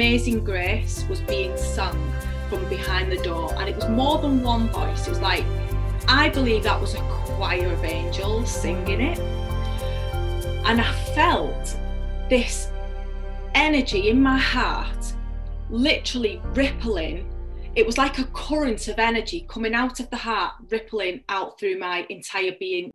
Amazing Grace was being sung from behind the door, and it was more than one voice. It was like, I believe that was a choir of angels singing it. And I felt this energy in my heart literally rippling. It was like a current of energy coming out of the heart, rippling out through my entire being.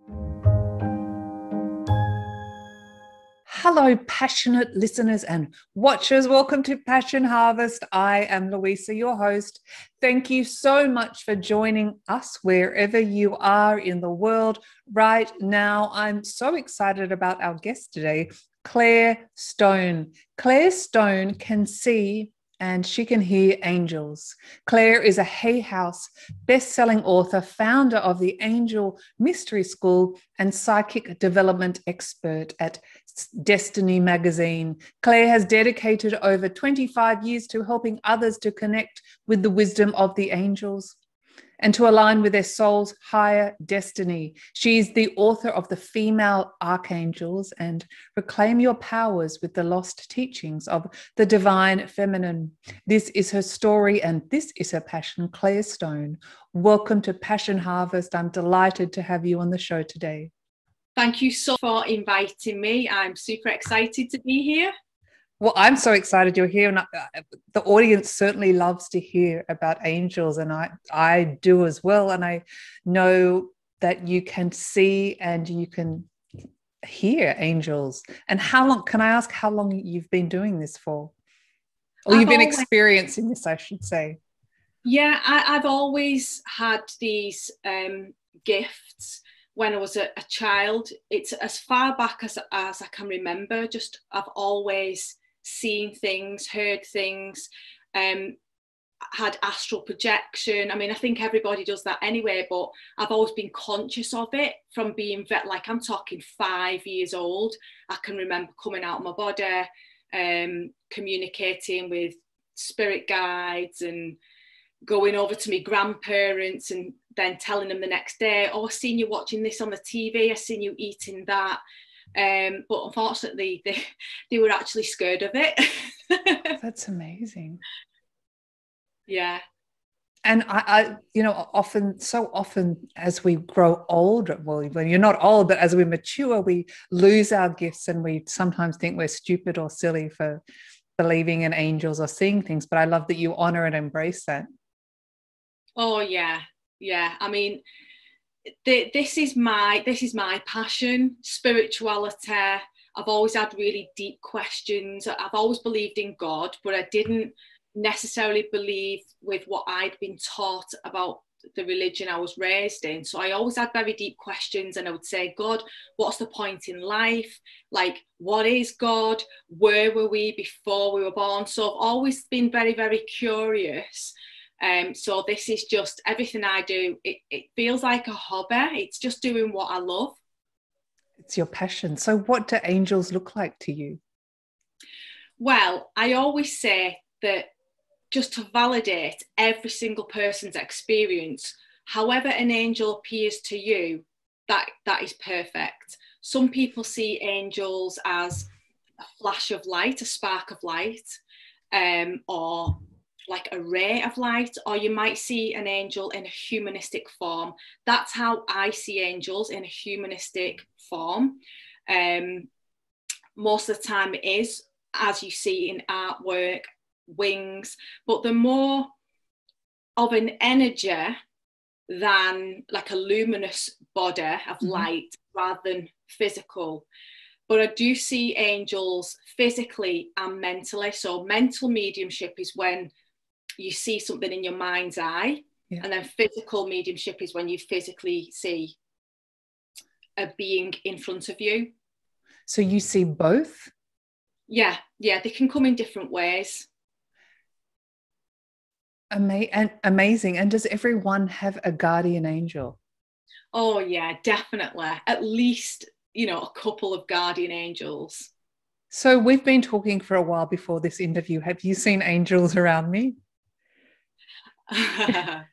Hello, passionate listeners and watchers. Welcome to Passion Harvest. I am Louisa, your host. Thank you so much for joining us wherever you are in the world right now. I'm so excited about our guest today, Claire Stone. Claire Stone can see and she can hear angels. Claire is a Hay House best-selling author, founder of the Angel Mystery School, and psychic development expert at Destiny magazine. Claire has dedicated over 25 years to helping others to connect with the wisdom of the angels and to align with their soul's higher destiny. She is the author of The Female Archangels and Reclaim Your Powers with the Lost Teachings of the Divine Feminine. This is her story and this is her passion, Claire Stone. Welcome to Passion Harvest. I'm delighted to have you on the show today. Thank you so much for inviting me. I'm super excited to be here. Well, I'm so excited you're here, and I, the audience certainly loves to hear about angels, and I I do as well. And I know that you can see and you can hear angels. And how long? Can I ask how long you've been doing this for, or I've you've been always, experiencing this? I should say. Yeah, I, have always had these um, gifts when I was a, a, child. It's as far back as, as I can remember. Just I've always seen things, heard things, um, had astral projection. I mean, I think everybody does that anyway, but I've always been conscious of it from being vet, like I'm talking five years old. I can remember coming out of my body, um, communicating with spirit guides and going over to my grandparents and then telling them the next day, oh, I've seen you watching this on the TV, I've seen you eating that. Um, but unfortunately, they, they were actually scared of it. That's amazing. Yeah. And I, I, you know, often, so often as we grow older, well, when you're not old, but as we mature, we lose our gifts and we sometimes think we're stupid or silly for believing in angels or seeing things. But I love that you honor and embrace that. Oh, yeah. Yeah. I mean, the, this is my this is my passion spirituality. I've always had really deep questions. I've always believed in god but i didn't necessarily believe with what i'd been taught about the religion i was raised in. So i always had very deep questions and i would say god what's the point in life? Like what is god? Where were we before we were born? So i've always been very very curious um, so this is just everything I do. It, it feels like a hobby. It's just doing what I love. It's your passion. So what do angels look like to you? Well, I always say that just to validate every single person's experience, however an angel appears to you, that that is perfect. Some people see angels as a flash of light, a spark of light, um, or like a ray of light, or you might see an angel in a humanistic form. That's how I see angels in a humanistic form. Um, most of the time, it is as you see in artwork, wings, but the more of an energy than like a luminous body of mm-hmm. light rather than physical. But I do see angels physically and mentally. So, mental mediumship is when you see something in your mind's eye yeah. and then physical mediumship is when you physically see a being in front of you. So you see both? Yeah yeah they can come in different ways. Ama- and amazing. And does everyone have a guardian angel? Oh yeah definitely. At least you know a couple of guardian angels. So we've been talking for a while before this interview. Have you seen angels around me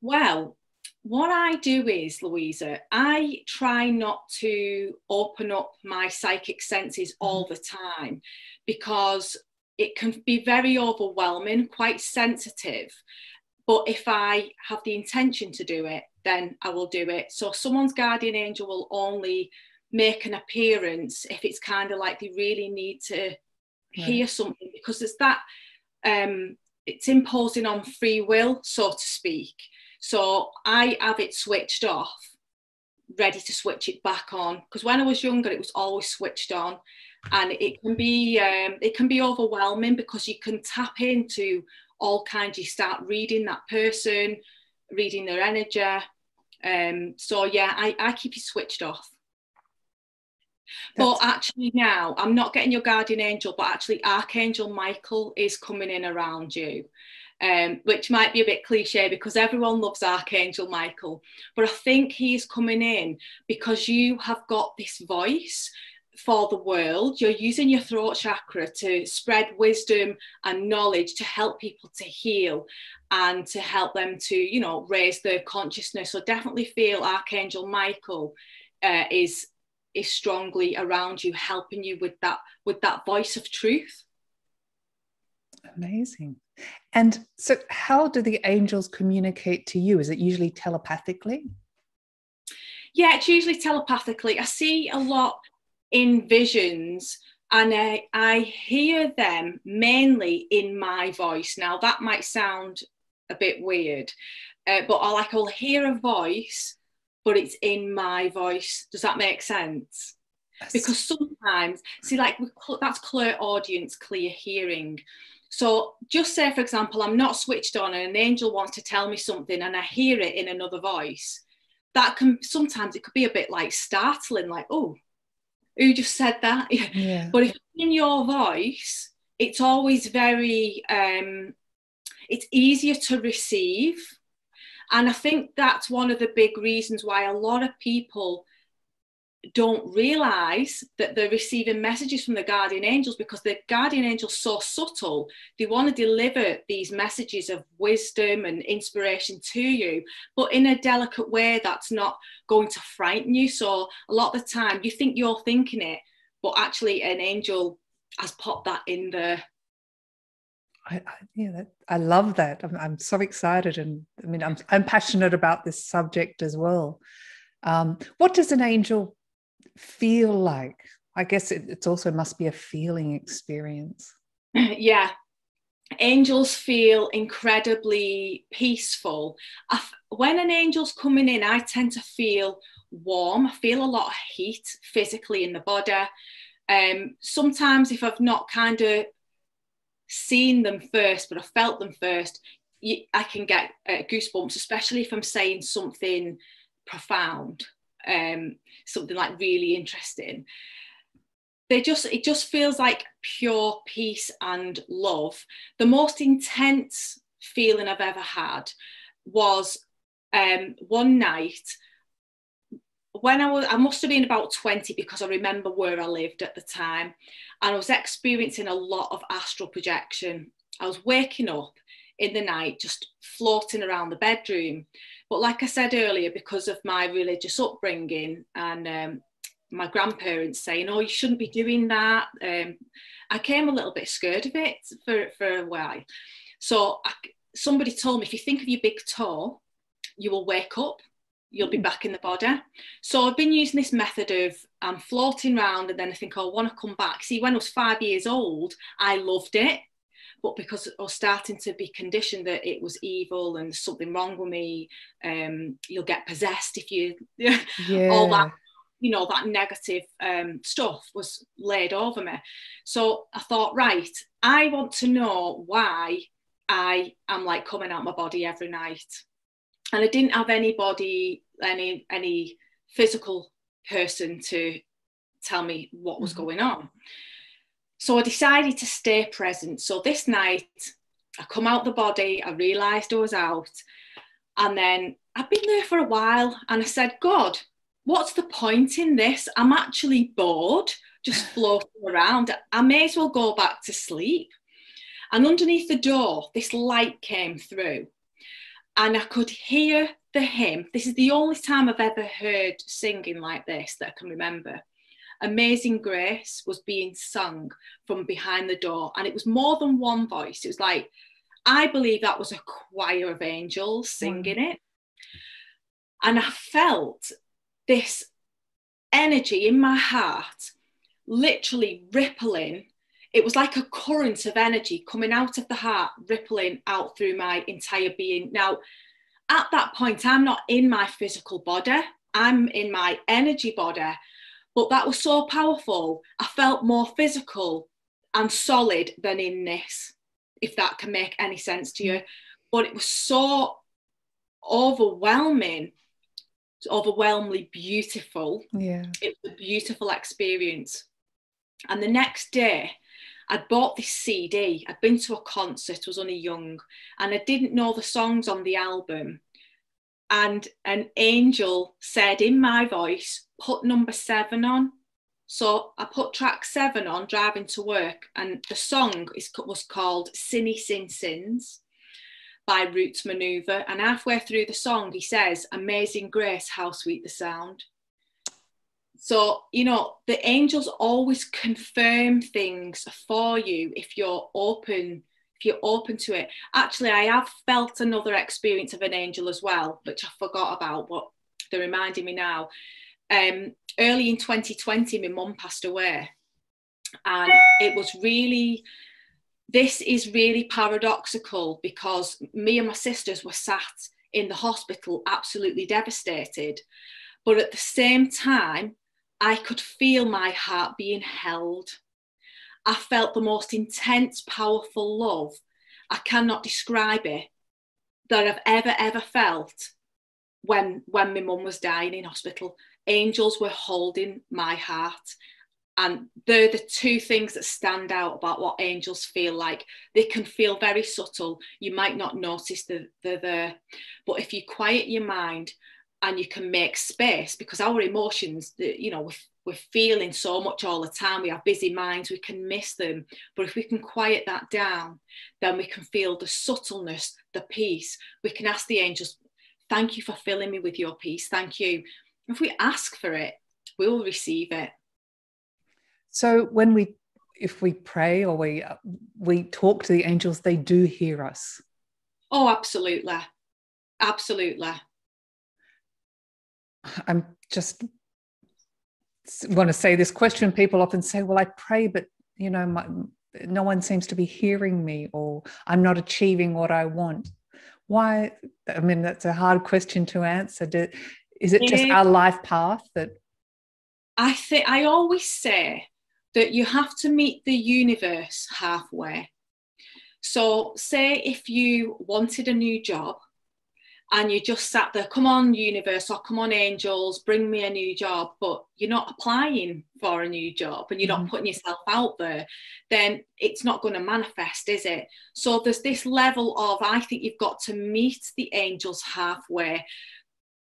well, what I do is, Louisa, I try not to open up my psychic senses mm-hmm. all the time because it can be very overwhelming, quite sensitive. But if I have the intention to do it, then I will do it. So someone's guardian angel will only make an appearance if it's kind of like they really need to hear something because it's that um it's imposing on free will so to speak. So i have it switched off ready to switch it back on. Because when i was younger it was always switched on. And it can be um, it can be overwhelming because you can tap into all kinds you start reading that person reading their energy. Um so yeah i, I keep it switched off but actually, now I'm not getting your guardian angel, but actually, Archangel Michael is coming in around you. Um, which might be a bit cliche because everyone loves Archangel Michael. But I think he's coming in because you have got this voice for the world. You're using your throat chakra to spread wisdom and knowledge to help people to heal and to help them to, you know, raise their consciousness. So definitely feel Archangel Michael uh, is is strongly around you helping you with that with that voice of truth. Amazing. And so how do the angels communicate to you? Is it usually telepathically? Yeah it's usually telepathically. I see a lot in visions and I, I hear them mainly in my voice. Now that might sound a bit weird uh, but I like I'll hear a voice but it's in my voice. Does that make sense? Yes. Because sometimes, see, like that's clairaudience, clear hearing. So just say, for example, I'm not switched on and an angel wants to tell me something and I hear it in another voice. That can sometimes it could be a bit like startling, like, oh, who just said that? Yeah. But if in your voice, it's always very um it's easier to receive and I think that's one of the big reasons why a lot of people don't realize that they're receiving messages from the guardian angels because the guardian angels are so subtle they want to deliver these messages of wisdom and inspiration to you but in a delicate way that's not going to frighten you. So a lot of the time you think you're thinking it but actually an angel has popped that in there I, I, yeah, that, I love that. I'm, I'm so excited, and I mean, I'm I'm passionate about this subject as well. Um, what does an angel feel like? I guess it also must be a feeling experience. Yeah, angels feel incredibly peaceful. When an angel's coming in, I tend to feel warm. I feel a lot of heat physically in the body. Um, sometimes, if I've not kind of seen them first, but I felt them first, I can get uh, goosebumps, especially if I'm saying something profound, um, something like really interesting. They just it just feels like pure peace and love. The most intense feeling I've ever had was um, one night when I was, I must have been about 20 because I remember where I lived at the time. And I was experiencing a lot of astral projection. I was waking up in the night, just floating around the bedroom. But like I said earlier, because of my religious upbringing and um, my grandparents saying, oh, you shouldn't be doing that, um, I came a little bit scared of it for, for a while. So I, somebody told me, if you think of your big toe, you will wake up you'll be back in the body. So I've been using this method of I'm um, floating around and then I think oh, I want to come back. See, when I was five years old, I loved it. But because I was starting to be conditioned that it was evil and something wrong with me, um, you'll get possessed if you, yeah. all that, you know, that negative um, stuff was laid over me. So I thought, right, I want to know why I am like coming out my body every night and I didn't have anybody, any any physical person to tell me what was mm-hmm. going on. So I decided to stay present. So this night, I come out the body, I realised I was out, and then I've been there for a while, and I said, God, what's the point in this? I'm actually bored, just floating around. I may as well go back to sleep. And underneath the door, this light came through and I could hear the hymn. This is the only time I've ever heard singing like this that I can remember. Amazing Grace was being sung from behind the door, and it was more than one voice. It was like, I believe that was a choir of angels singing mm. it. And I felt this energy in my heart literally rippling. It was like a current of energy coming out of the heart, rippling out through my entire being. Now, at that point, I'm not in my physical body, I'm in my energy body. But that was so powerful. I felt more physical and solid than in this, if that can make any sense to you. Mm. But it was so overwhelming, overwhelmingly beautiful. Yeah. It was a beautiful experience. And the next day, I'd bought this CD. I'd been to a concert, was only young, and I didn't know the songs on the album. And an angel said in my voice, put number seven on. So I put track seven on driving to work, and the song is, was called Sinny Sin Sins by Roots Manuva. And halfway through the song, he says, Amazing Grace, how sweet the sound. So, you know, the angels always confirm things for you if you're open, if you're open to it. Actually, I have felt another experience of an angel as well, which I forgot about, but they're reminding me now. Um, early in 2020, my mum passed away. And it was really, this is really paradoxical because me and my sisters were sat in the hospital absolutely devastated. But at the same time, I could feel my heart being held. I felt the most intense, powerful love. I cannot describe it that I've ever, ever felt when when my mum was dying in hospital. Angels were holding my heart. And they're the two things that stand out about what angels feel like. They can feel very subtle. You might not notice that they're there. But if you quiet your mind and you can make space because our emotions you know we're, we're feeling so much all the time. We have busy minds. We can miss them. But if we can quiet that down then we can feel the subtleness the peace. We can ask the angels thank you for filling me with your peace. Thank you. If we ask for it we will receive it. So when we if we pray or we we talk to the angels they do hear us. Oh absolutely. Absolutely I'm just want to say this question. People often say, "Well, I pray, but you know, my, no one seems to be hearing me, or I'm not achieving what I want." Why? I mean, that's a hard question to answer. Do, is it just our life path that? I think I always say that you have to meet the universe halfway. So, say if you wanted a new job and you just sat there, come on, universe, or come on, angels, bring me a new job, but you're not applying for a new job and you're mm-hmm. not putting yourself out there, then it's not going to manifest, is it? So there's this level of, I think you've got to meet the angels halfway.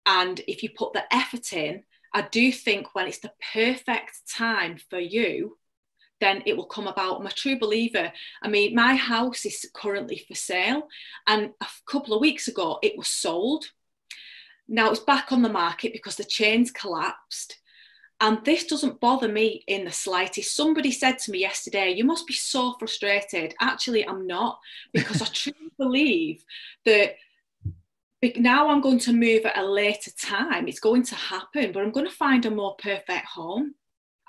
And if you put the effort in, I do think when it's the perfect time for you, then it will come about. I'm a true believer. I mean, my house is currently for sale, and a couple of weeks ago it was sold. Now it's back on the market because the chains collapsed. And this doesn't bother me in the slightest. Somebody said to me yesterday, You must be so frustrated. Actually, I'm not, because I truly believe that now I'm going to move at a later time. It's going to happen, but I'm going to find a more perfect home.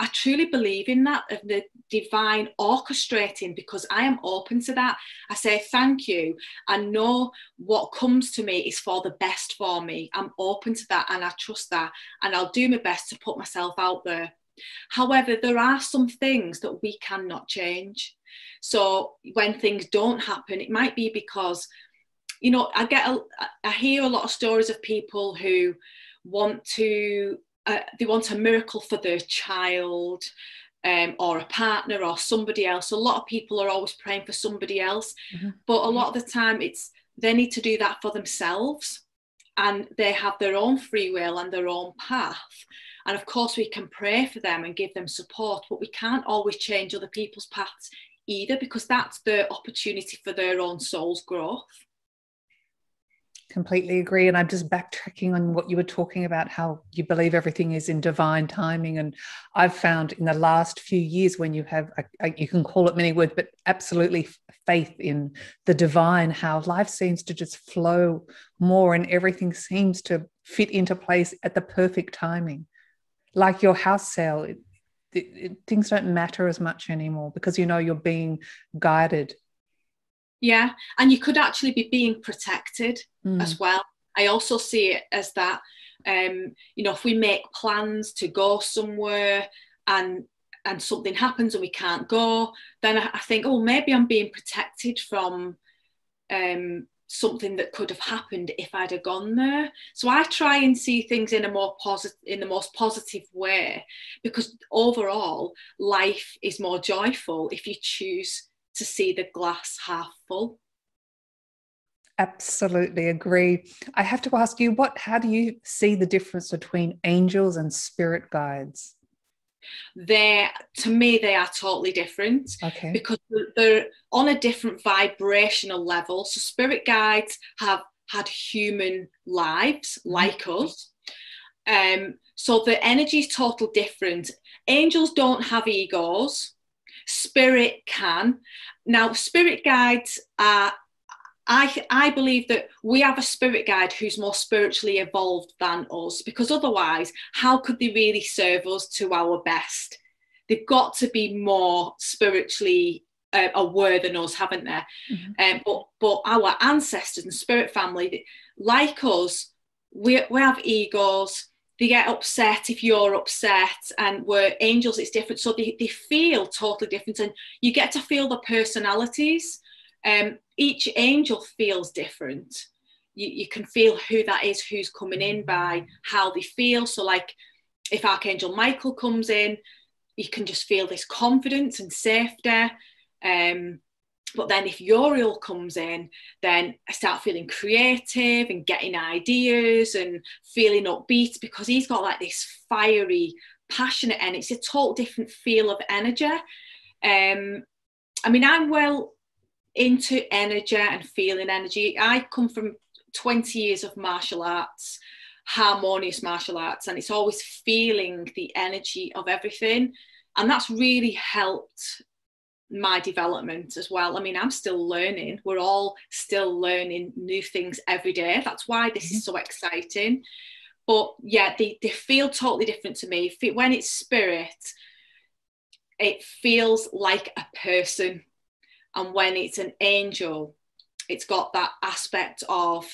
I truly believe in that, of the divine orchestrating, because I am open to that. I say thank you. I know what comes to me is for the best for me. I'm open to that and I trust that. And I'll do my best to put myself out there. However, there are some things that we cannot change. So when things don't happen, it might be because, you know, I get, a, I hear a lot of stories of people who want to uh, they want a miracle for their child um, or a partner or somebody else. A lot of people are always praying for somebody else, mm-hmm. but a lot of the time it's they need to do that for themselves and they have their own free will and their own path. And of course, we can pray for them and give them support, but we can't always change other people's paths either because that's the opportunity for their own soul's growth. Completely agree. And I'm just backtracking on what you were talking about, how you believe everything is in divine timing. And I've found in the last few years, when you have, a, a, you can call it many words, but absolutely faith in the divine, how life seems to just flow more and everything seems to fit into place at the perfect timing. Like your house sale, it, it, things don't matter as much anymore because you know you're being guided yeah and you could actually be being protected mm. as well i also see it as that um you know if we make plans to go somewhere and and something happens and we can't go then i, I think oh maybe i'm being protected from um something that could have happened if I'd have gone there. So I try and see things in a more positive, in the most positive way, because overall life is more joyful if you choose to see the glass half full. Absolutely agree. I have to ask you, what? How do you see the difference between angels and spirit guides? They're to me they are totally different. Okay. Because they're on a different vibrational level. So spirit guides have had human lives mm-hmm. like us. Um, so the energy is totally different. Angels don't have egos spirit can. Now, spirit guides are. I, I believe that we have a spirit guide who's more spiritually evolved than us because otherwise, how could they really serve us to our best? They've got to be more spiritually uh, aware than us, haven't they? Mm-hmm. Um, but but our ancestors and spirit family, like us, we, we have egos they get upset if you're upset and we're angels it's different. So they, they feel totally different and you get to feel the personalities. Um, each angel feels different. You, you can feel who that is who's coming in by how they feel. So like if archangel michael comes in you can just feel this confidence and safety. Um, but then if Uriel comes in, then I start feeling creative and getting ideas and feeling upbeat because he's got like this fiery, passionate, and it's a total different feel of energy. Um, I mean, I'm well into energy and feeling energy. I come from 20 years of martial arts, harmonious martial arts, and it's always feeling the energy of everything. And that's really helped my development as well. I mean, I'm still learning. We're all still learning new things every day. That's why this mm-hmm. is so exciting. But yeah, they, they feel totally different to me. When it's spirit, it feels like a person. And when it's an angel, it's got that aspect of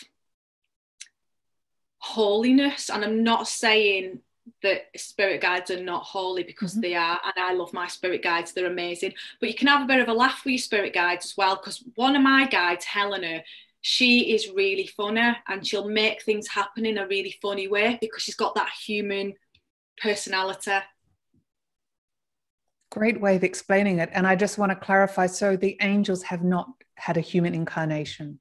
holiness. And I'm not saying that spirit guides are not holy because mm-hmm. they are and i love my spirit guides they're amazing. But you can have a bit of a laugh with your spirit guides as well because one of my guides helena she is really funny and she'll make things happen in a really funny way because she's got that human personality. Great way of explaining it and i just want to clarify so the angels have not had a human incarnation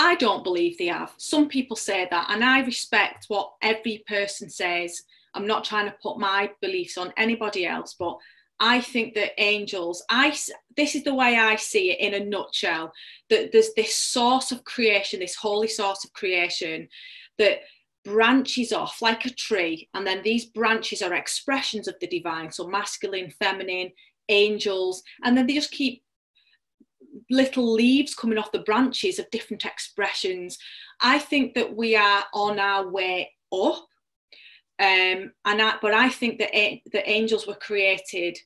I don't believe they have. Some people say that, and I respect what every person says. I'm not trying to put my beliefs on anybody else, but I think that angels, I this is the way I see it in a nutshell. That there's this source of creation, this holy source of creation, that branches off like a tree, and then these branches are expressions of the divine, so masculine, feminine, angels, and then they just keep little leaves coming off the branches of different expressions. I think that we are on our way up. Um, and I, but I think that the angels were created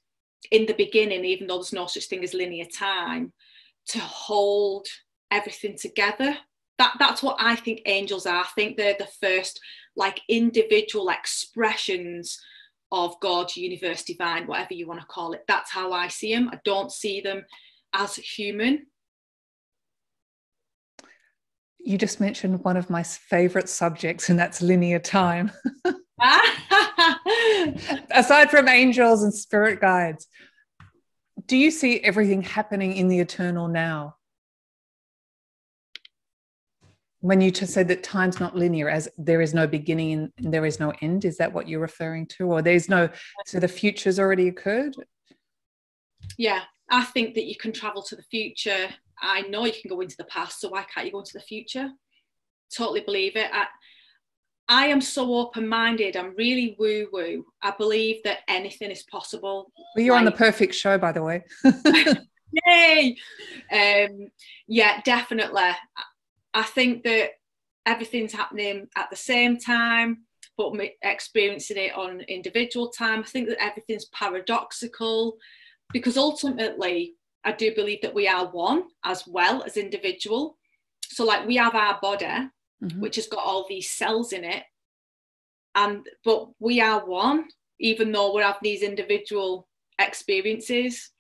in the beginning, even though there's no such thing as linear time, to hold everything together. That that's what I think angels are. I think they're the first like individual expressions of God, universe, divine, whatever you want to call it. That's how I see them. I don't see them as human. You just mentioned one of my favorite subjects, and that's linear time. Aside from angels and spirit guides, do you see everything happening in the eternal now? When you just said that time's not linear, as there is no beginning and there is no end, is that what you're referring to? Or there's no, so the future's already occurred? Yeah, I think that you can travel to the future. I know you can go into the past, so why can't you go into the future? totally believe it. I, I am so open minded. I'm really woo woo. I believe that anything is possible. Well, you're like, on the perfect show, by the way. yay! Um, yeah, definitely. I think that everything's happening at the same time, but experiencing it on individual time. I think that everything's paradoxical because ultimately, I do believe that we are one as well as individual. So, like, we have our body, mm-hmm. which has got all these cells in it, and but we are one, even though we have these individual experiences.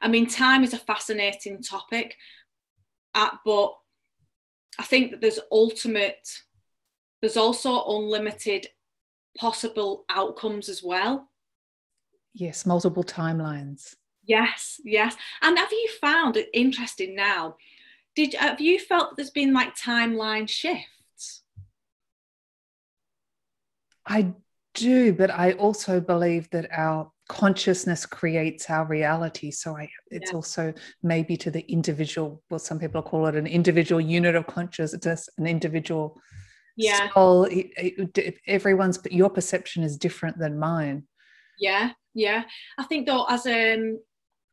I mean, time is a fascinating topic, uh, but I think that there's ultimate, there's also unlimited possible outcomes as well. Yes, multiple timelines. Yes, yes. And have you found it interesting now? Did have you felt there's been like timeline shifts? I do, but I also believe that our consciousness creates our reality. So I, it's yeah. also maybe to the individual, well, some people call it an individual unit of consciousness, an individual yeah. soul. It, it, everyone's, but your perception is different than mine. Yeah, yeah. I think though, as um,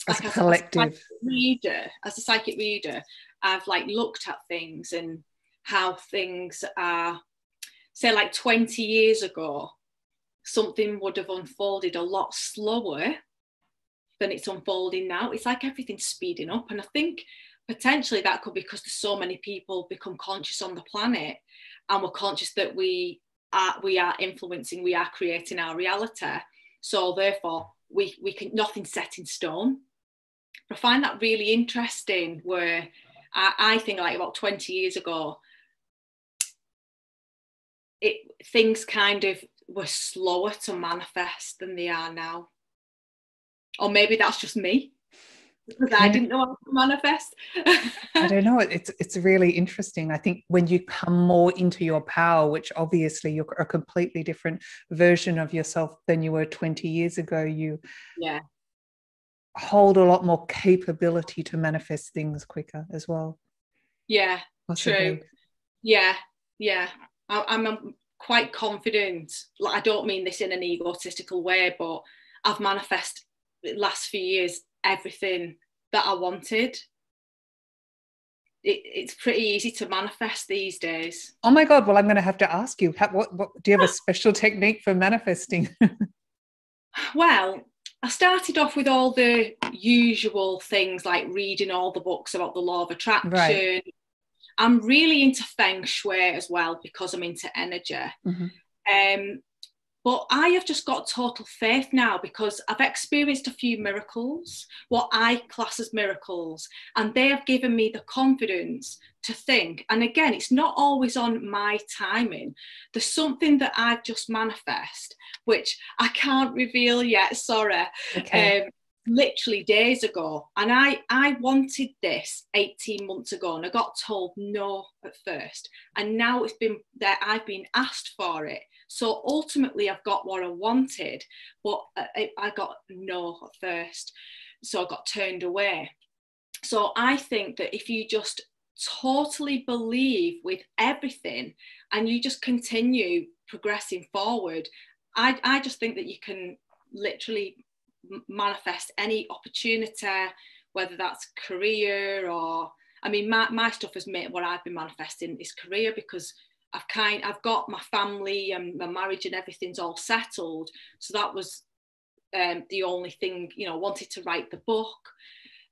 as like a collective as a reader, as a psychic reader, I've like looked at things and how things are, say, like 20 years ago, something would have unfolded a lot slower than it's unfolding now. It's like everything's speeding up. And I think potentially that could be because there's so many people become conscious on the planet and we're conscious that we are we are influencing, we are creating our reality. So therefore we we can nothing's set in stone. I find that really interesting where I, I think like about 20 years ago, it things kind of were slower to manifest than they are now. Or maybe that's just me because I didn't know how to manifest. I don't know. It's it's really interesting. I think when you come more into your power, which obviously you're a completely different version of yourself than you were 20 years ago, you yeah hold a lot more capability to manifest things quicker as well. Yeah, Possibly. true. Yeah, yeah. I, I'm um, quite confident. Like I don't mean this in an egotistical way, but I've manifested last few years everything that I wanted. It, it's pretty easy to manifest these days. Oh my god! Well, I'm going to have to ask you. What, what do you have a special technique for manifesting? well, I started off with all the usual things like reading all the books about the law of attraction, right. I'm really into feng shui as well because I'm into energy. Mm-hmm. Um, but I have just got total faith now because I've experienced a few miracles, what I class as miracles, and they have given me the confidence to think. And again, it's not always on my timing. There's something that I've just manifest, which I can't reveal yet. Sorry. Okay. Um, literally days ago and I I wanted this 18 months ago and I got told no at first and now it's been that I've been asked for it so ultimately I've got what I wanted but I, I got no at first. So I got turned away. So I think that if you just totally believe with everything and you just continue progressing forward I, I just think that you can literally manifest any opportunity, whether that's career or I mean my, my stuff has made what I've been manifesting is career because I've kind I've got my family and my marriage and everything's all settled. So that was um, the only thing, you know, wanted to write the book.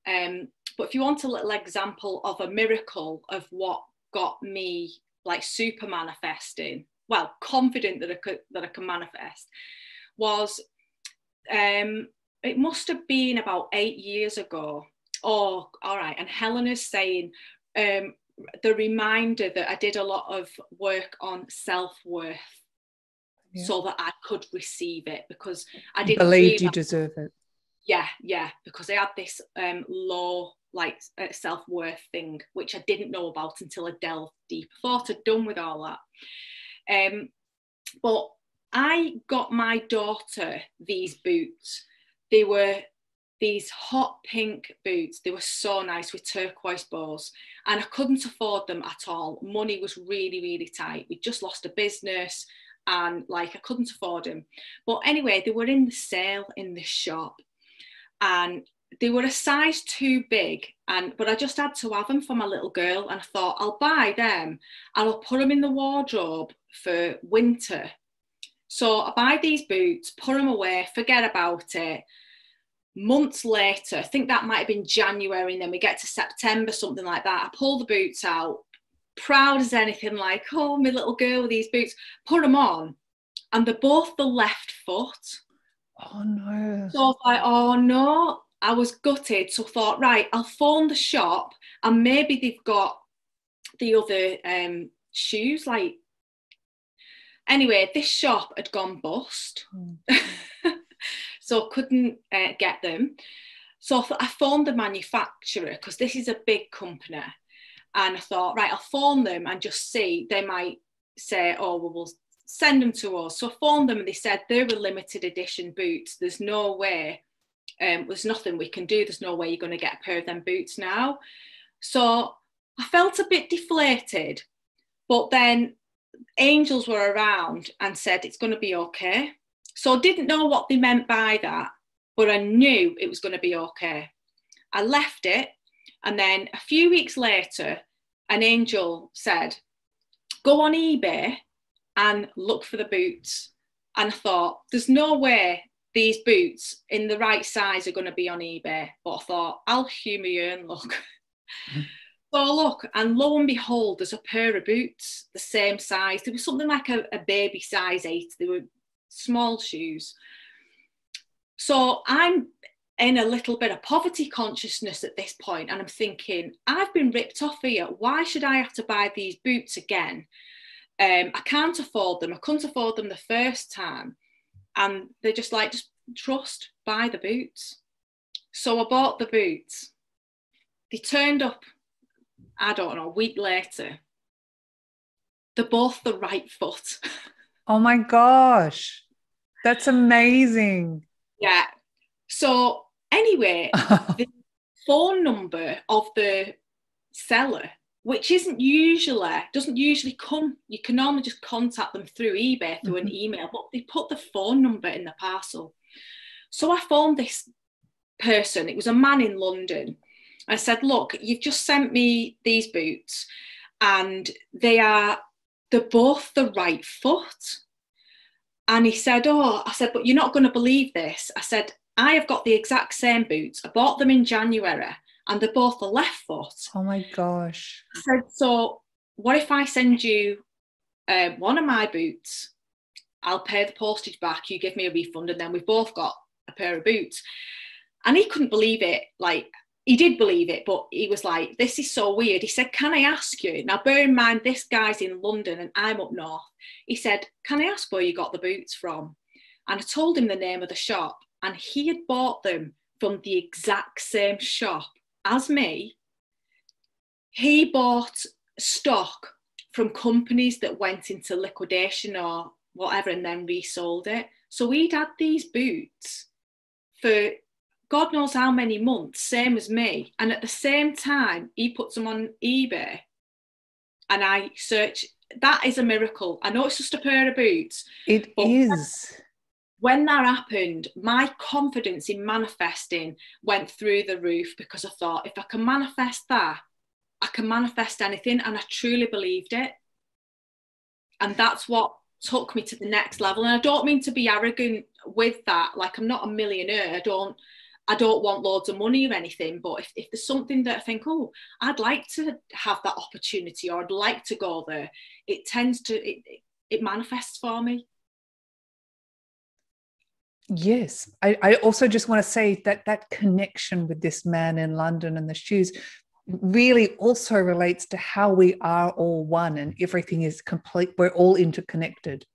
Um, but if you want a little example of a miracle of what got me like super manifesting, well, confident that I could that I can manifest, was um, it must have been about eight years ago. Oh, all right. And Helena's saying um, the reminder that I did a lot of work on self worth yeah. so that I could receive it because I didn't believe you deserve it. Yeah, yeah, because I had this um, low like uh, self worth thing which I didn't know about until I delved deep. I thought I'd done with all that. Um, but I got my daughter these boots they were these hot pink boots. They were so nice with turquoise bows, and I couldn't afford them at all. Money was really, really tight. We just lost a business, and like I couldn't afford them. But anyway, they were in the sale in the shop, and they were a size too big and but I just had to have them for my little girl and I thought I'll buy them and I'll put them in the wardrobe for winter so I buy these boots put them away forget about it months later I think that might have been January and then we get to September something like that I pull the boots out proud as anything like oh my little girl with these boots put them on and they're both the left foot oh no so I was like oh no I was gutted, so thought, right, I'll phone the shop and maybe they've got the other um, shoes. Like, anyway, this shop had gone bust, mm. so couldn't uh, get them. So I phoned the manufacturer because this is a big company, and I thought, right, I'll phone them and just see. They might say, oh, well, we'll send them to us. So I phoned them and they said they were limited edition boots. There's no way um, there's nothing we can do. There's no way you're going to get a pair of them boots now. So I felt a bit deflated, but then angels were around and said it's going to be okay. So I didn't know what they meant by that, but I knew it was going to be okay. I left it, and then a few weeks later, an angel said, Go on eBay and look for the boots. And I thought, there's no way these boots in the right size are going to be on eBay. But I thought, I'll humour you and look. Mm-hmm. so I look, and lo and behold, there's a pair of boots the same size. There was something like a, a baby size eight. They were small shoes. So I'm in a little bit of poverty consciousness at this point, and I'm thinking, I've been ripped off here. Why should I have to buy these boots again? Um, I can't afford them. I couldn't afford them the first time and they're just like just trust buy the boots so i bought the boots they turned up i don't know a week later they're both the right foot oh my gosh. That's amazing. Yeah. So anyway the phone number of the seller which isn't usually doesn't usually come. You can normally just contact them through ebay through mm-hmm. an email but they put the phone number in the parcel. So i phoned this person. It was a man in london. I said look you've just sent me these boots and they are they're both the right foot and he said oh i said but you're not going to believe this i said i have got the exact same boots i bought them in january and they're both the left foot. Oh my gosh. I said, so what if I send you uh, one of my boots? I'll pay the postage back, you give me a refund, and then we've both got a pair of boots. And he couldn't believe it. Like, he did believe it, but he was like, This is so weird. He said, Can I ask you? Now, bear in mind, this guy's in London and I'm up north. He said, Can I ask where you got the boots from? And I told him the name of the shop, and he had bought them from the exact same shop as me, he bought stock from companies that went into liquidation or whatever and then resold it. So he'd had these boots for God knows how many months, same as me. And at the same time, he puts them on eBay and I search. That is a miracle. I know it's just a pair of boots. It is when that happened, my confidence in manifesting went through the roof because I thought, if I can manifest that, I can manifest anything. And I truly believed it. And that's what took me to the next level. And I don't mean to be arrogant with that. Like I'm not a millionaire. I don't I don't want loads of money or anything. But if, if there's something that I think, oh, I'd like to have that opportunity or I'd like to go there, it tends to it, it manifests for me. Yes, I, I also just want to say that that connection with this man in London and the shoes really also relates to how we are all one and everything is complete. We're all interconnected,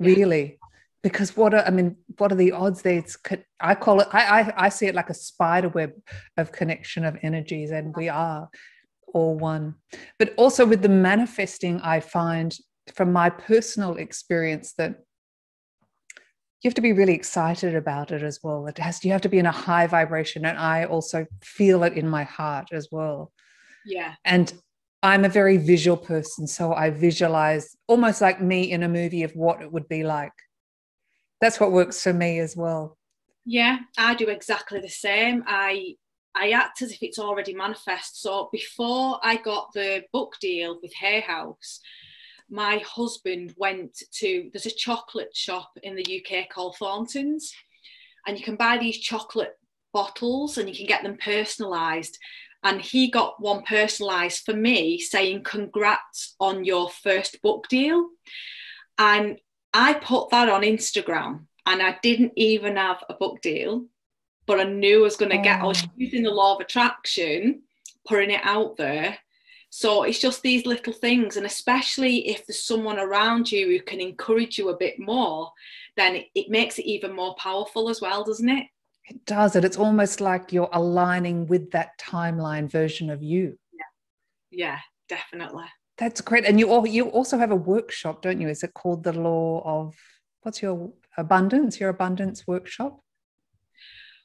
really. Because what are I mean? What are the odds there? It's I call it. I, I I see it like a spider web of connection of energies, and we are all one. But also with the manifesting, I find from my personal experience that you have to be really excited about it as well. It has you have to be in a high vibration, and I also feel it in my heart as well. Yeah. And I'm a very visual person, so I visualize almost like me in a movie of what it would be like. That's what works for me as well. Yeah, I do exactly the same. I I act as if it's already manifest. So before I got the book deal with Hay House, my husband went to there's a chocolate shop in the UK called Thornton's, and you can buy these chocolate bottles and you can get them personalized. And he got one personalized for me saying, Congrats on your first book deal. And I put that on Instagram and I didn't even have a book deal, but I knew I was going to oh. get, I was oh. using the law of attraction, putting it out there so it's just these little things. And especially if there's someone around you who can encourage you a bit more, then it, it makes it even more powerful as well, doesn't it? It does it. It's almost like you're aligning with that timeline version of you. Yeah, yeah definitely. That's great. And you all, you also have a workshop, don't you? Is it called the Law of what's your abundance? Your abundance workshop?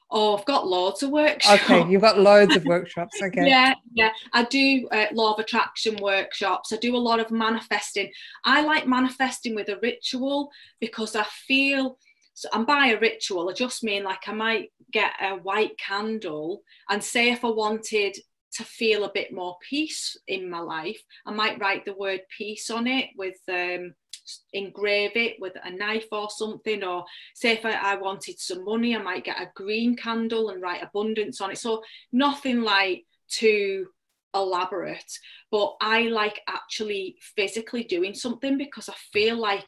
Oh, I've got loads of workshops. Okay, you've got loads of workshops. Okay. yeah, yeah. I do uh, law of attraction workshops. I do a lot of manifesting. I like manifesting with a ritual because I feel. So, and by a ritual, I just mean like I might get a white candle and say if I wanted to feel a bit more peace in my life, I might write the word peace on it with um, engrave it with a knife or something or say if I, I, wanted some money I might get a green candle and write abundance on it. So nothing like too elaborate but I like actually physically doing something because I feel like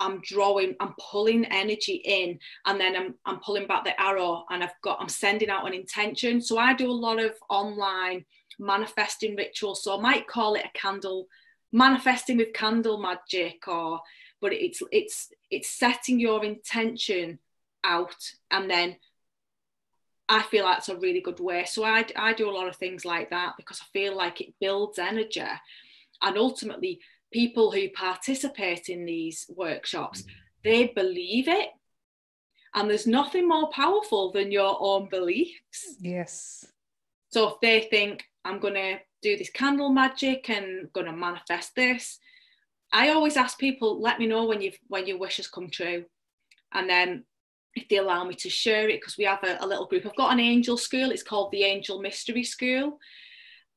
I'm drawing, I'm pulling energy in, and then I'm, I'm pulling back the arrow, and I've got, I'm sending out an intention. So I do a lot of online manifesting rituals. So I might call it a candle manifesting with candle magic or but it's it's it's setting your intention out and then I feel that's a really good way. So I, I do a lot of things like that because I feel like it builds energy. And ultimately, people who participate in these workshops, mm-hmm. they believe it. And there's nothing more powerful than your own beliefs. Yes. So if they think, I'm going to do this candle magic and going to manifest this. I always ask people, let me know when you've when your wishes come true, and then if they allow me to share it because we have a, a, little group. I've got an angel school. It's called the Angel Mystery School,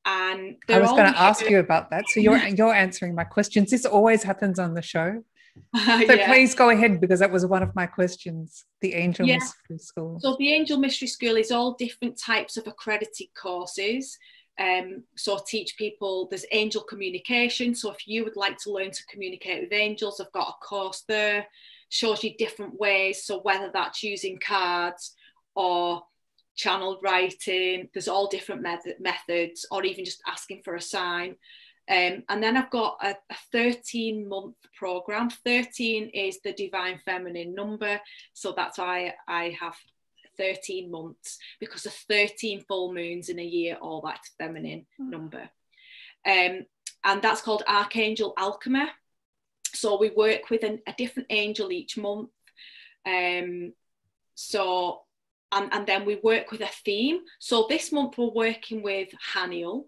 and I was going to ask you about that. So you're you're answering my questions. This always happens on the show. so yeah. please go ahead because that was one of my questions. The Angel yeah. Mystery School. So the Angel Mystery School is all different types of accredited courses. Um, so teach people there's angel communication. So if you would like to learn to communicate with angels, I've got a course there, shows you different ways. So whether that's using cards or channeled writing, there's all different method, methods, or even just asking for a sign. Um, and then I've got a, a 13 month program. 13 is the divine feminine number. So that's why I have 13 months because of 13 full moons in a year, all that feminine mm. number. Um, and that's called Archangel Alchemy. So we work with an, a different angel each month. Um, so, and, and then we work with a theme. So this month we're working with Haniel,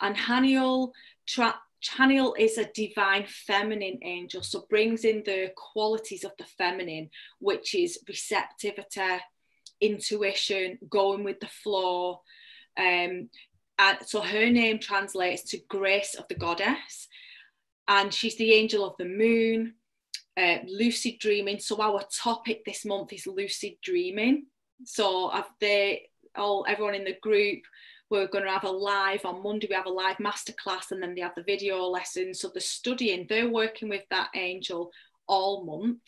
and Haniel tra- Haniel is a divine feminine angel, so brings in the qualities of the feminine, which is receptivity, intuition, going with the flow. Um, and so her name translates to grace of the goddess, and she's the angel of the moon, uh, lucid dreaming. So our topic this month is lucid dreaming. So I've they all everyone in the group we're going to have a live on Monday. We have a live masterclass, and then they have the video lesson. So they're studying. They're working with that angel all month,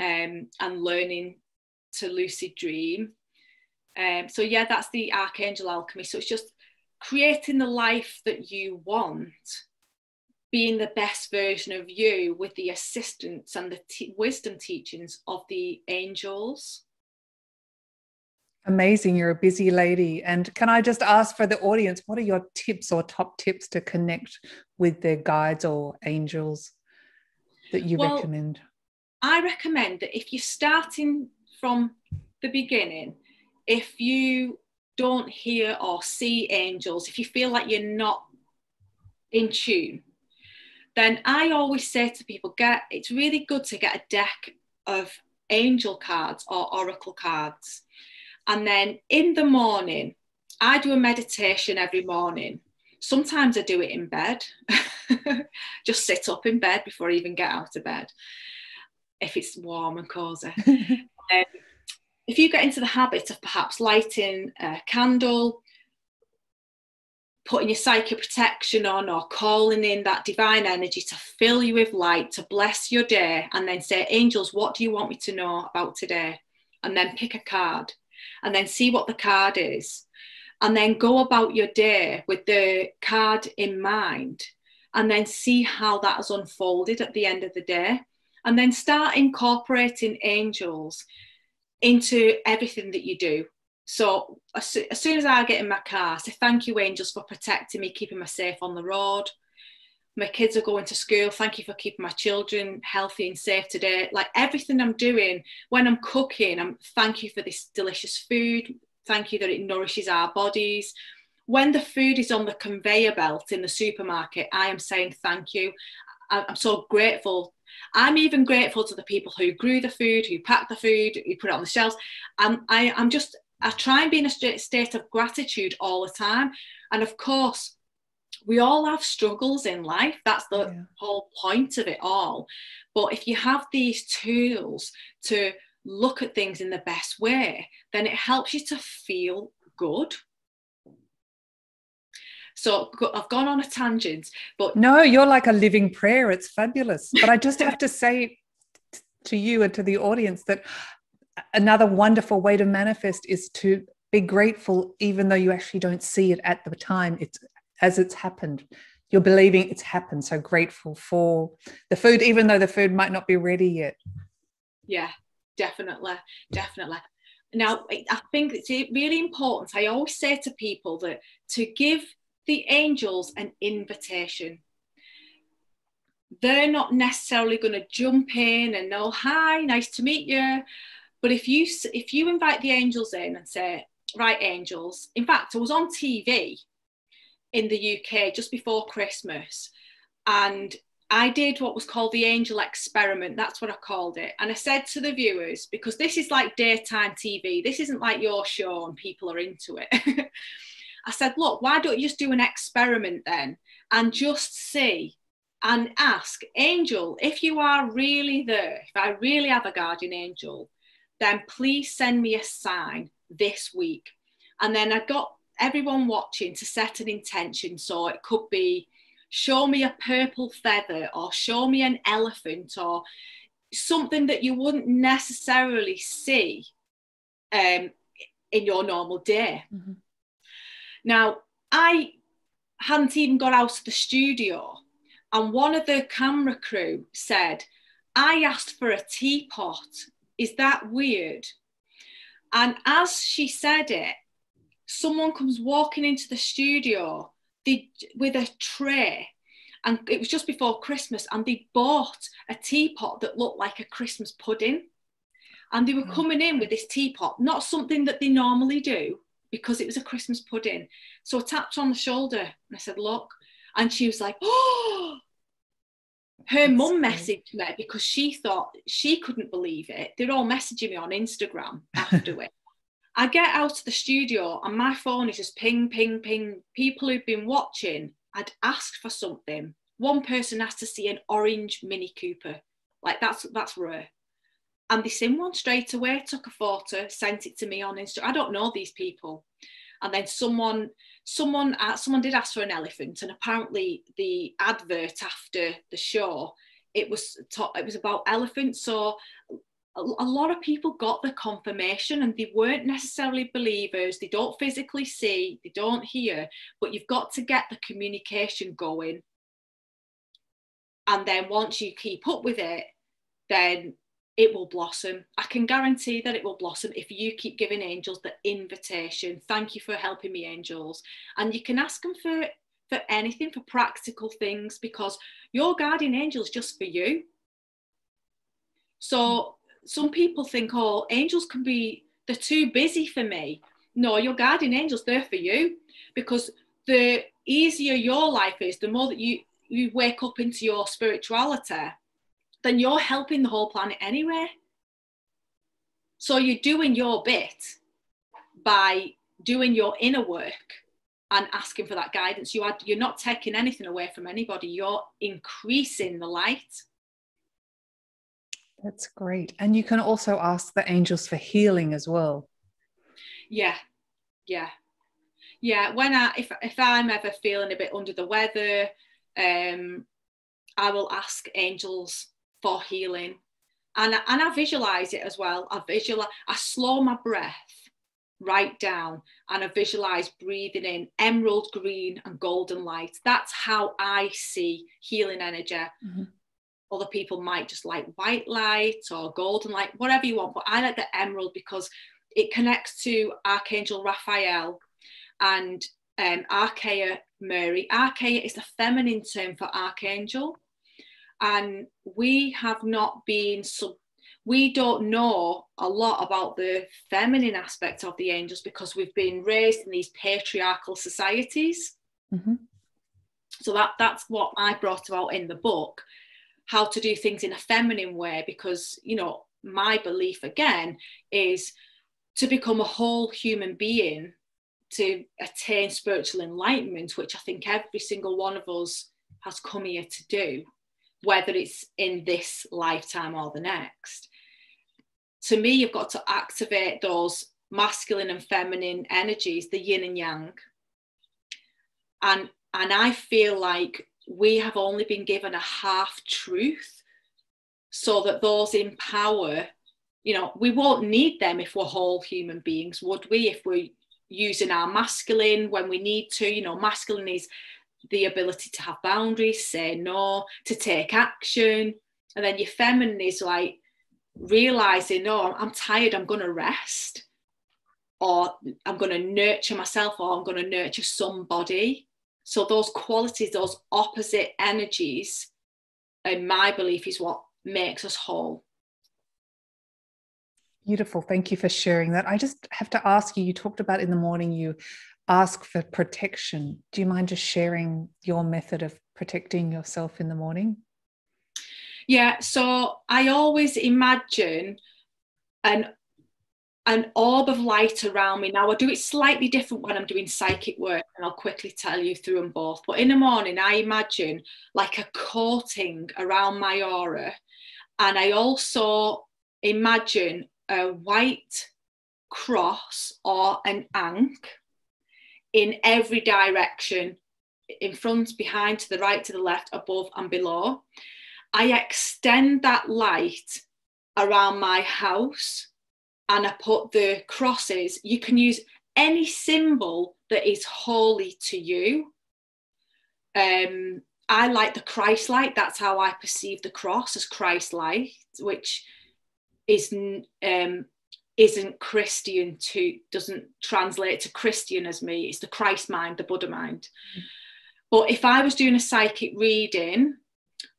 um, and learning to lucid dream. Um, so yeah, that's the archangel alchemy. So it's just creating the life that you want, being the best version of you with the assistance and the t- wisdom teachings of the angels. Amazing. You're a busy lady. And can I just ask for the audience, what are your tips or top tips to connect with their guides or angels that you well, recommend? I recommend that if you're starting from the beginning, if you don't hear or see angels, if you feel like you're not in tune, then I always say to people, get it's really good to get a deck of angel cards or oracle cards. And then in the morning, I do a meditation every morning. Sometimes I do it in bed, just sit up in bed before I even get out of bed, if it's warm and cozy. um, if you get into the habit of perhaps lighting a candle, putting your psychic protection on or calling in that divine energy to fill you with light, to bless your day, and then say, Angels, what do you want me to know about today? And then pick a card and then see what the card is. And then go about your day with the card in mind and then see how that has unfolded at the end of the day. And then start incorporating angels into everything that you do. So as, soon as I get in my car, I say thank you, angels, for protecting me, keeping me safe on the road. My kids are going to school. Thank you for keeping my children healthy and safe today. Like everything I'm doing when I'm cooking, I'm thank you for this delicious food. Thank you that it nourishes our bodies. When the food is on the conveyor belt in the supermarket, I am saying thank you. I'm so grateful I'm even grateful to the people who grew the food, who packed the food, who put it on the shelves. I'm, I, I'm just I try and be in a state of gratitude all the time. And of course, we all have struggles in life. That's the yeah. whole point of it all. But if you have these tools to look at things in the best way, then it helps you to feel good. So I've gone on a tangent, but no, you're like a living prayer. It's fabulous. But I just have to say to you and to the audience that another wonderful way to manifest is to be grateful even though you actually don't see it at the time it's as it's happened. You're believing it's happened so grateful for the food even though the food might not be ready yet. Yeah definitely definitely. Now i think it's really important i always say to people that to give the angels an invitation. They're not necessarily going to jump in and know hi nice to meet you. But if you if you invite the angels in and say, right, angels. In fact, I was on TV in the UK just before Christmas, and I did what was called the angel experiment. That's what I called it. And I said to the viewers, because this is like daytime TV, this isn't like your show and people are into it. I said, look, why don't you just do an experiment then and just see and ask, angel, if you are really there, if I really have a guardian angel, then please send me a sign this week. And then I got everyone watching to set an intention. So it could be show me a purple feather or show me an elephant or something that you wouldn't necessarily see um, in your normal day. Mm-hmm. Now, I hadn't even got out of the studio, and one of the camera crew said, I asked for a teapot is that weird? And as she said it, someone comes walking into the studio they, with a tray. And it was just before Christmas, and they bought a teapot that looked like a Christmas pudding. And they were oh. coming in with this teapot, not something that they normally do, because it was a Christmas pudding. So I tapped on the shoulder and I said, Look. And she was like, Oh, her mum messaged me because she thought she couldn't believe it. They're all messaging me on Instagram after it. I get out of the studio and my phone is just ping, ping, ping. People who've been watching, I'd asked for something. One person asked to see an orange Mini Cooper. Like that's that's rare. And they seen one straight away, took a photo, sent it to me on Instagram. I don't know these people. And then someone someone uh, someone did ask for an elephant, and apparently the advert after the show it was it was about elephants. So a, lot of people got the confirmation, and they weren't necessarily believers. They don't physically see, they don't hear, but you've got to get the communication going. And then once you keep up with it, then it will blossom. I can guarantee that it will blossom if you keep giving angels the invitation. Thank you for helping me, angels. And you can ask them for for anything, for practical things, because your guardian angel is just for you. So some people think, oh, angels can be, they're too busy for me. No, your guardian angels, they're for you because the easier your life is, the more that you, you wake up into your spirituality, then you're helping the whole planet anyway. So you're doing your bit by doing your inner work and asking for that guidance. You are you're not taking anything away from anybody. You're increasing the light. That's great. And you can also ask the angels for healing as well. Yeah. Yeah. Yeah. When I if if I'm ever feeling a bit under the weather, um, I will ask angels for healing. And, and I visualize it as well. I visualize, I slow my breath right down and I visualize breathing in emerald green and golden light. That's how I see healing energy. Mm-hmm. Other people might just like white light or golden light, whatever you want, but I like the emerald because it connects to Archangel Raphael and um, Archeia Mary. Archeia is the feminine term for archangel and we have not been sub we don't know a lot about the feminine aspect of the angels because we've been raised in these patriarchal societies mm-hmm. so that that's what i brought about in the book how to do things in a feminine way because you know my belief again is to become a whole human being to attain spiritual enlightenment which i think every single one of us has come here to do whether it's in this lifetime or the next. To me, you've got to activate those masculine and feminine energies, the yin and yang. And, and I feel like we have only been given a half truth so that those in power, you know, we won't need them if we're whole human beings, would we? If we're using our masculine when we need to, you know, masculine is the ability to have boundaries, say no, to take action. And then your feminine is like realizing, no, I'm tired, I'm going to rest, or I'm going to nurture myself, or I'm going to nurture somebody. So, those qualities, those opposite energies, in my belief, is what makes us whole. Beautiful. Thank you for sharing that. I just have to ask you you talked about in the morning you ask for protection. Do you mind just sharing your method of protecting yourself in the morning? Yeah, so I always imagine an an orb of light around me. Now I do it slightly different when I'm doing psychic work, and I'll quickly tell you through them both. But in the morning, I imagine like a coating around my aura, and I also imagine a white cross or an ankh in every direction in front, behind, to the right, to the left, above, and below. I extend that light around my house and I put the crosses. You can use any symbol that is holy to you. Um, I like the Christ light. That's how I perceive the cross as Christ light, which is um, isn't Christian to doesn't translate to Christian as me. It's the Christ mind, the Buddha mind. Mm. But if I was doing a psychic reading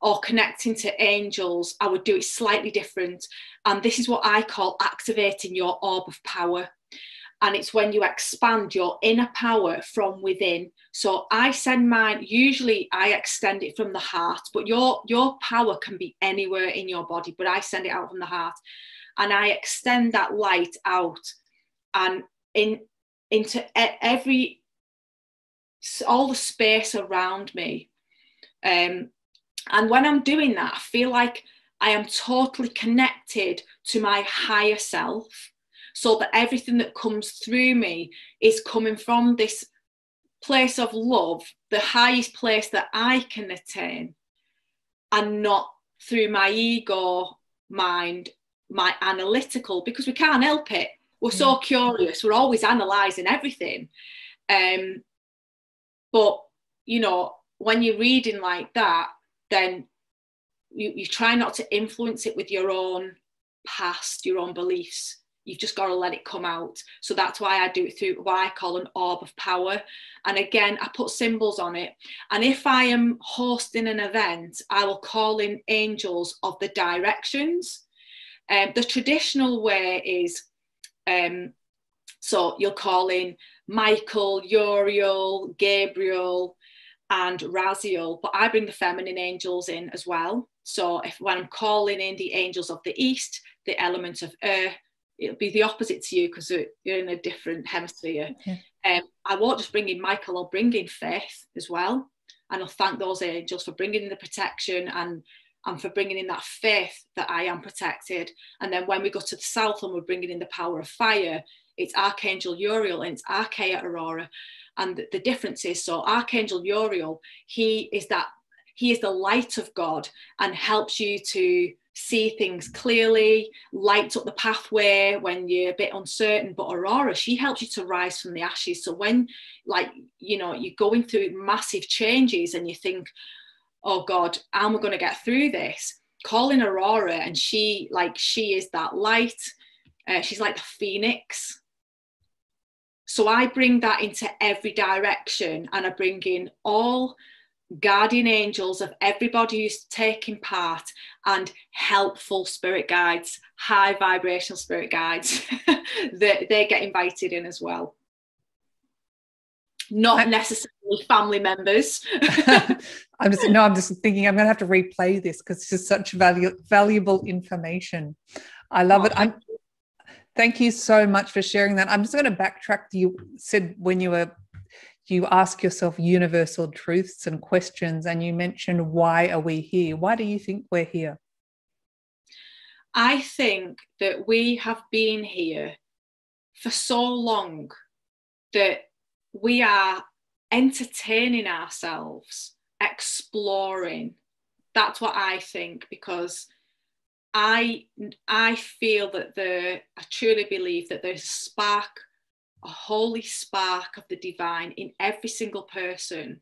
or connecting to angels, I would do it slightly different. And this is what I call activating your orb of power. And it's when you expand your inner power from within. So I send mine, usually I extend it from the heart, but your your power can be anywhere in your body, but I send it out from the heart and I extend that light out and in into every all the space around me. Um, and when I'm doing that, I feel like I am totally connected to my higher self, so that everything that comes through me is coming from this place of love, the highest place that I can attain, and not through my ego mind my analytical because we can't help it. We're so mm. curious. We're always analysing everything. Um, but you know, when you're reading like that, then you, you try not to influence it with your own past, your own beliefs. You've just got to let it come out. So that's why I do it through what I call an orb of power. And again, I put symbols on it. And if I am hosting an event, I will call in angels of the directions Um, the traditional way is um, so you'll call in Michael, Uriel, Gabriel, and Raziel, but I bring the feminine angels in as well. So if when I'm calling in the angels of the east, the element of earth, it'll be the opposite to you because you're in a different hemisphere. Okay. Um, I won't just bring in Michael, I'll bring in faith as well. And I'll thank those angels for bringing in the protection and and for bringing in that faith that I am protected. And then when we go to the south and we're bringing in the power of fire, it's Archangel Uriel and it's Archeia Aurora. And the, the difference is so Archangel Uriel, he is that he is the light of God and helps you to see things clearly, lights up the pathway when you're a bit uncertain. But Aurora, she helps you to rise from the ashes. So when, like, you know, you're going through massive changes and you think, oh God, how am I going to get through this? Calling Aurora, and she, like, she is that light. Uh, she's like the phoenix. So I bring that into every direction and I bring in all guardian angels of everybody who's taking part and helpful spirit guides, high vibrational spirit guides that they get invited in as well. Not necessarily family members. I'm just no, I'm just thinking I'm gonna have to replay this because it's just such value, valuable information. I love oh, it. I'm thank you so much for sharing that. I'm just going to backtrack. You said when you were you ask yourself universal truths and questions and you mentioned why are we here why do you think we're here i think that we have been here for so long that we are entertaining ourselves exploring that's what i think because i i feel that the i truly believe that there's a spark a holy spark of the divine in every single person.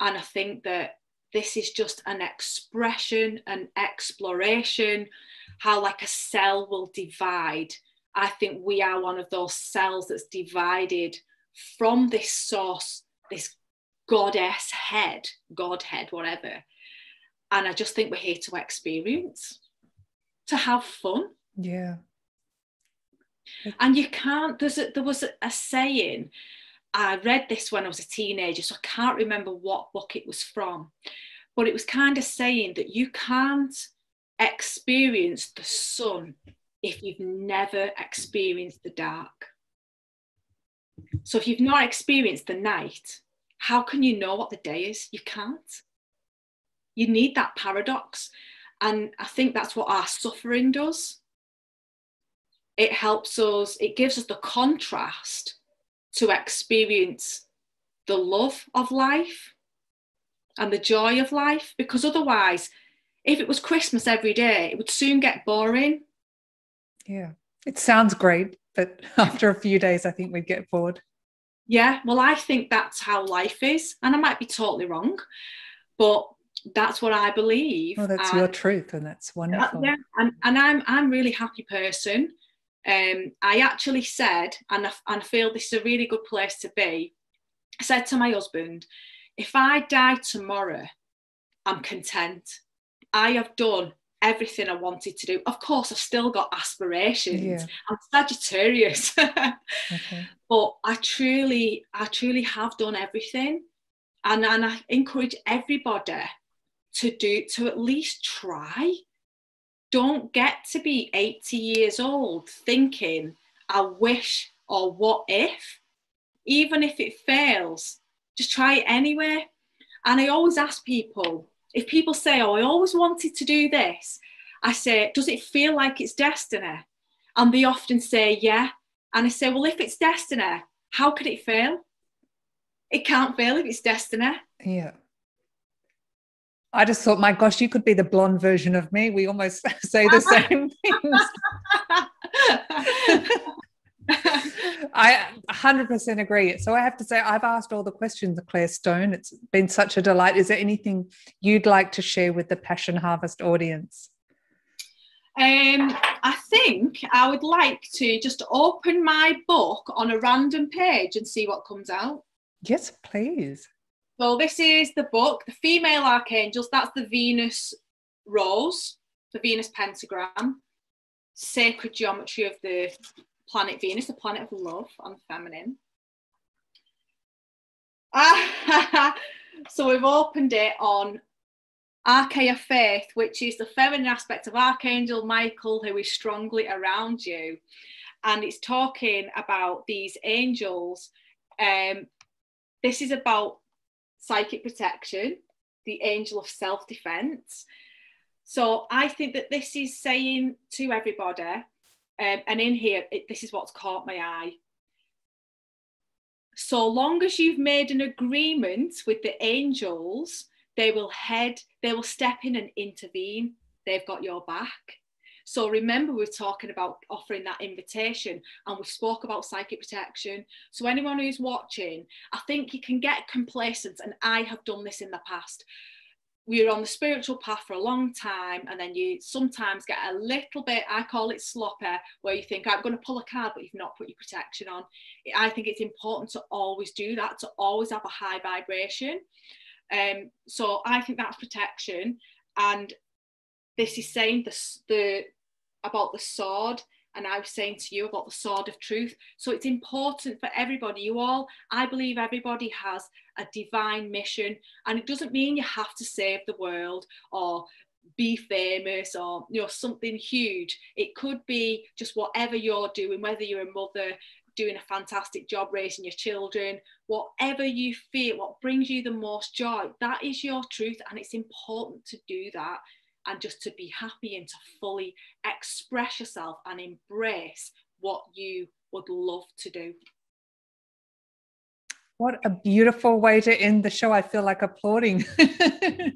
And I think that this is just an expression, an exploration, how like a cell will divide. I think we are one of those cells that's divided from this source, this goddess head, godhead, whatever. And I just think we're here to experience, to have fun. Yeah. And you can't there's a, there was a, a saying i read this when i was a teenager so i can't remember what book it was from but it was kind of saying that you can't experience the sun if you've never experienced the dark. So if you've not experienced the night how can you know what the day is? You can't. You need that paradox and i think that's what our suffering does it helps us, it gives us the contrast to experience the love of life and the joy of life. Because otherwise, if it was Christmas every day, it would soon get boring. Yeah, it sounds great, but after a few days, I think we'd get bored. Yeah, well, I think that's how life is. And I might be totally wrong, but that's what I believe. Well, that's and, your truth, and that's wonderful. Yeah, and, and I'm I'm really happy person um, I actually said, and I, and I feel this is a really good place to be, I said to my husband, if I die tomorrow, I'm content. I have done everything I wanted to do. Of course, I've still got aspirations. Yeah. I'm Sagittarius. okay. But I truly, I truly have done everything. And, and I encourage everybody to do to at least try don't get to be 80 years old thinking, I wish or what if. Even if it fails, just try it anyway. And I always ask people if people say, Oh, I always wanted to do this, I say, Does it feel like it's destiny? And they often say, Yeah. And I say, Well, if it's destiny, how could it fail? It can't fail if it's destiny. Yeah. I just thought, my gosh, you could be the blonde version of me. We almost say the same things. I 100% agree. So I have to say, I've asked all the questions of Claire Stone. It's been such a delight. Is there anything you'd like to share with the Passion Harvest audience? Um, I think I would like to just open my book on a random page and see what comes out. Yes, please. So this is the book, the female archangels. That's the Venus rose, the Venus pentagram. sacred geometry of the planet Venus, the planet of love and feminine. so we've opened it on Archeia Faith, which is the feminine aspect of Archangel Michael, who is strongly around you. And it's talking about these angels. Um, this is about psychic protection, the angel of self defense. So I think that this is saying to everybody, um, and in here, it, this is what's caught my eye. So long as you've made an agreement with the angels, they will head, they will step in and intervene. They've got your back. So remember, we're talking about offering that invitation and we spoke about psychic protection. So anyone who's watching, I think you can get complacent, and I have done this in the past. We're on the spiritual path for a long time, and then you sometimes get a little bit, I call it sloppy, where you think, I'm going to pull a card, but you've not put your protection on. I think it's important to always do that, to always have a high vibration. Um, so I think that's protection. And this is saying the, the about the sword and I was saying to you about the sword of truth. So it's important for everybody. You all, I believe everybody has a divine mission, and it doesn't mean you have to save the world or be famous or you know something huge. It could be just whatever you're doing, whether you're a mother doing a fantastic job raising your children, whatever you feel, what brings you the most joy, that is your truth, and it's important to do that and just to be happy and to fully express yourself and embrace what you would love to do. What a beautiful way to end the show. I feel like applauding.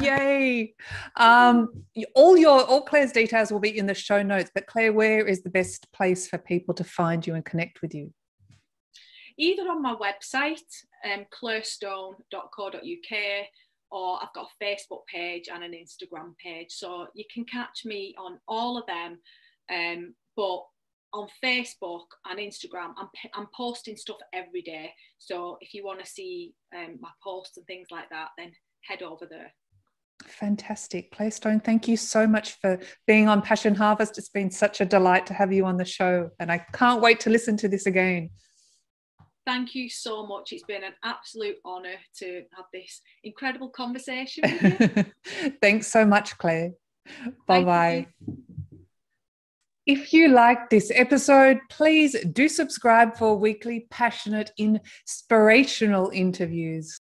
Yay. Um, all your all Claire's details will be in the show notes, but Claire, where is the best place for people to find you and connect with you? Either on my website, um, clairestone.co.uk, or I've got a Facebook page and an Instagram page. So you can catch me on all of them. Um, but on Facebook and Instagram, I'm, I'm posting stuff every day. So if you want to see um, my posts and things like that, then head over there. Fantastic. Claire Stone, thank you so much for being on Passion Harvest. It's been such a delight to have you on the show, and I can't wait to listen to this again. Thank you so much. It's been an absolute honour to have this incredible conversation. Thanks so much, Claire. Bye bye. If you like this episode, please do subscribe for weekly passionate, inspirational interviews.